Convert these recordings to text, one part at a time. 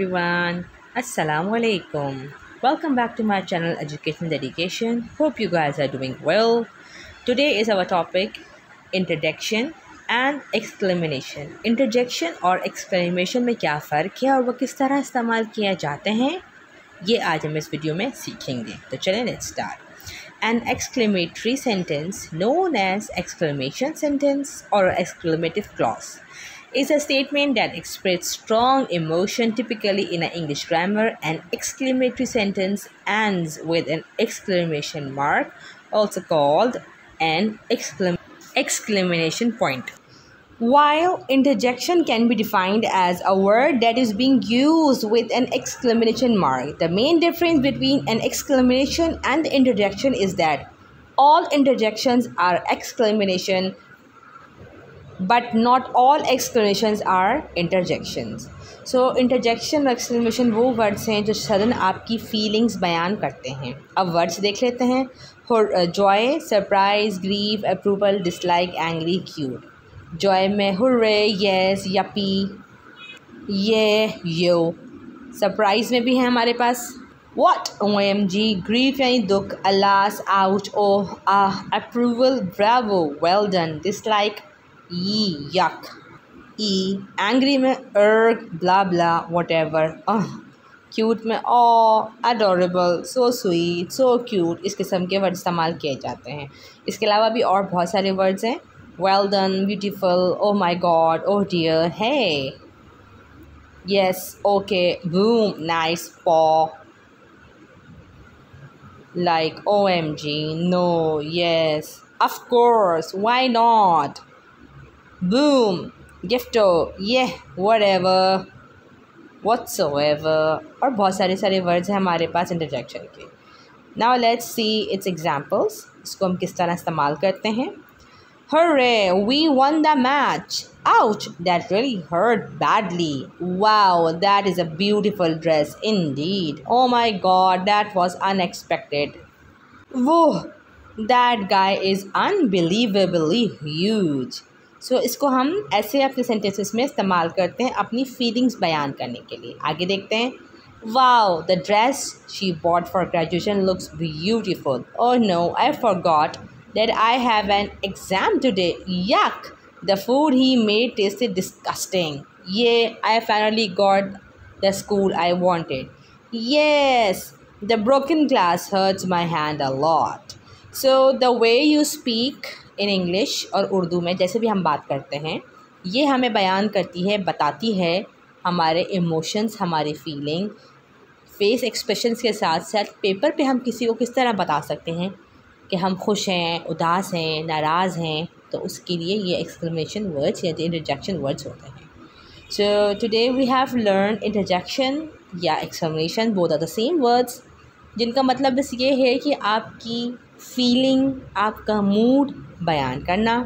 everyone. Assalamu alaikum. Welcome back to my channel Education Dedication. Hope you guys are doing well. Today is our topic interjection and exclamation. Interjection और exclamation में क्या फ़र्क है और वो किस तरह इस्तेमाल किया जाते हैं ये आज हम इस वीडियो में सीखेंगे तो चलें let's start An exclamatory sentence known as exclamation sentence or exclamative clause is a statement that expresses strong emotion typically in an English grammar. An exclamatory sentence ends with an exclamation mark, also called an exclam exclamation point. While interjection can be defined as a word that is being used with an exclamation mark, the main difference between an exclamation and interjection is that all interjections are exclamation but not all explanation are interjections so interjection और explanation वो words हैं जो sudden आपकी feelings बयान करते हैं। अब words देख लेते हैं। Joy surprise grieve approval dislike angry cute joy में हुर्रे येस यपी ये यो सरप्राइज़ में भी है हमारे पास। What O M G grief यानी दुख alas ouch oh ah approval bravo well done dislike E, yuck. E, angry में erg, blah blah whatever cute में ओ adorable so sweet so cute इस किस्म के वर्ड इस्तेमाल किए जाते हैं। इसके अलावा भी और बहुत सारे वर्ड्स हैं। Well done beautiful oh my God oh dear है yes yes okay boom nice paw. Like omg no yes. Of course why not? boom. Gifto. Yeah, whatever. Whatsoever. और बहुत सारे सारे वर्ड्स हैं हमारे पास इंटरजेक्शन के। Now let's see its examples इसको हम किस तरह इस्तेमाल करते हैं? Hurray we won the match ouch that really hurt badly wow that is a beautiful dress indeed oh my God that was unexpected whoa that guy is unbelievably huge so so, इसको हम ऐसे अपने sentences में इस्तेमाल करते हैं अपनी feelings बयान करने के लिए। आगे देखते हैं। Wow the dress she bought for graduation looks beautiful oh no I forgot that I have an exam today yuck the food he made taste disgusting yay I finally got the school I wanted yes the broken glass hurts my hand a lot so the way you speak in English और उर्दू में, जैसे भी हम बात करते हैं, ये हमें बयान करती है, बताती है हमारे इमोशंस हमारी फीलिंग फेस एक्सप्रेशंस के साथ साथ पेपर पे हम किसी को किस तरह बता सकते हैं कि हम खुश हैं, उदास हैं, नाराज़ हैं तो उसके लिए ये एक्सक्लेमेशन वर्ड्स या इंटरजेक्शन वर्ड्स होते हैं। So today we have learn interjection या exclamation both are the same words जिनका मतलब बस ये है कि आपकी फीलिंग आपका मूड बयान करना।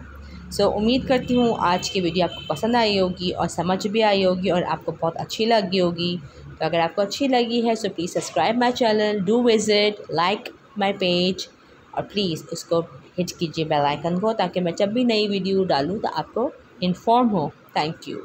सो so, उम्मीद करती हूँ आज की वीडियो आपको पसंद आई होगी और समझ भी आई होगी और आपको बहुत अच्छी लगी होगी। तो अगर आपको अच्छी लगी है so please subscribe my channel do visit like my page और प्लीज़ उसको हिट कीजिए बेल आइकन को ताकि मैं जब भी नई वीडियो डालूँ तो आपको इन्फॉर्म हो। Thank you